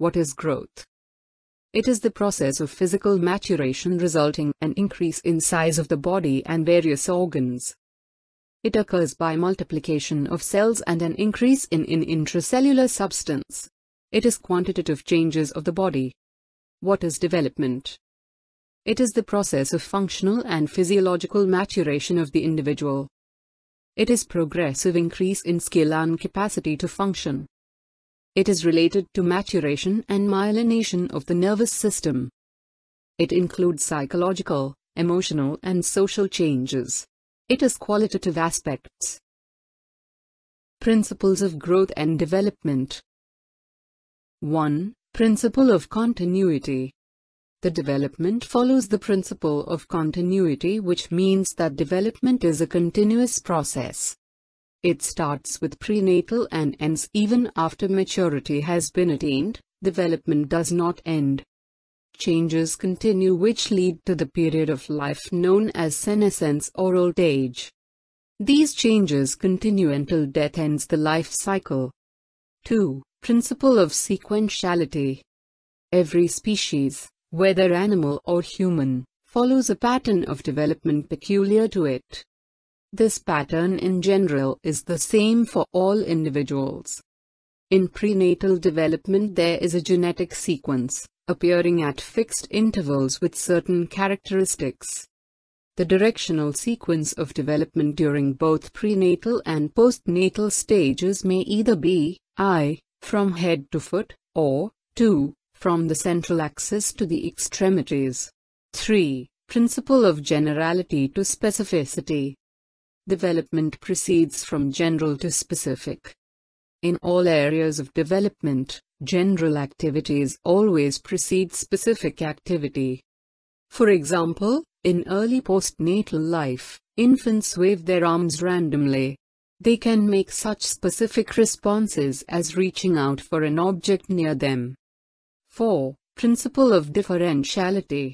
What is growth? It is the process of physical maturation resulting an increase in size of the body and various organs. It occurs by multiplication of cells and an increase in, in intracellular substance. It is quantitative changes of the body. What is development? It is the process of functional and physiological maturation of the individual. It is progressive increase in skill and capacity to function. It is related to maturation and myelination of the nervous system. It includes psychological, emotional and social changes. It has qualitative aspects. Principles of growth and development 1. Principle of continuity. The development follows the principle of continuity which means that development is a continuous process. It starts with prenatal and ends even after maturity has been attained, development does not end. Changes continue which lead to the period of life known as senescence or old age. These changes continue until death ends the life cycle. 2. Principle of sequentiality. Every species, whether animal or human, follows a pattern of development peculiar to it. This pattern in general is the same for all individuals. In prenatal development there is a genetic sequence, appearing at fixed intervals with certain characteristics. The directional sequence of development during both prenatal and postnatal stages may either be I, from head to foot, or 2, from the central axis to the extremities. 3. Principle of generality to specificity. Development proceeds from general to specific. In all areas of development, general activities always precede specific activity. For example, in early postnatal life, infants wave their arms randomly. They can make such specific responses as reaching out for an object near them. 4. Principle of differentiality.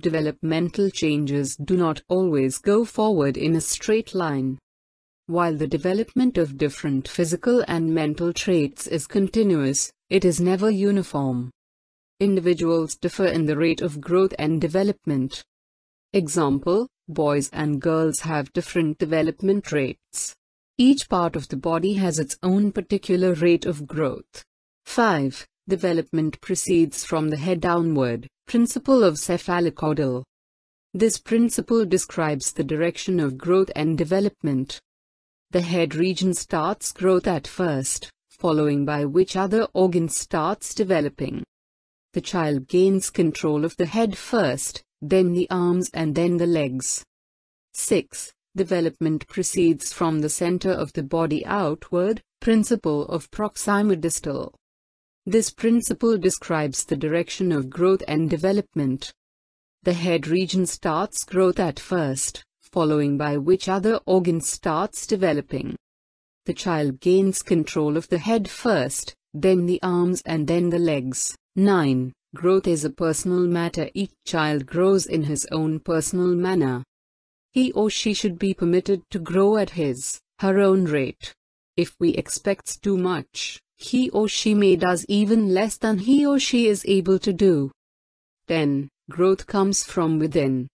Developmental changes do not always go forward in a straight line. While the development of different physical and mental traits is continuous, it is never uniform. Individuals differ in the rate of growth and development. Example, boys and girls have different development rates. Each part of the body has its own particular rate of growth. 5. Development proceeds from the head downward. Principle of cephalocaudal. This principle describes the direction of growth and development. The head region starts growth at first, following by which other organ starts developing. The child gains control of the head first, then the arms and then the legs. 6. Development proceeds from the center of the body outward, principle of proximodistal. This principle describes the direction of growth and development. The head region starts growth at first, following by which other organ starts developing. The child gains control of the head first, then the arms and then the legs. 9. Growth is a personal matter. Each child grows in his own personal manner. He or she should be permitted to grow at his, her own rate. If we expect too much, he or she may does even less than he or she is able to do. 10. Growth comes from within.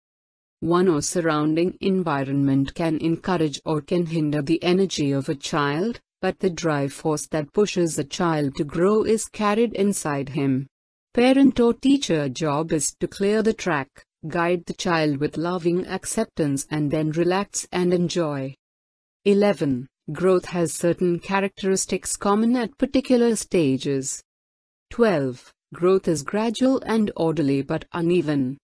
One or surrounding environment can encourage or can hinder the energy of a child, but the drive force that pushes a child to grow is carried inside him. Parent or teacher job is to clear the track, guide the child with loving acceptance and then relax and enjoy. 11. Growth has certain characteristics common at particular stages. 12. Growth is gradual and orderly but uneven.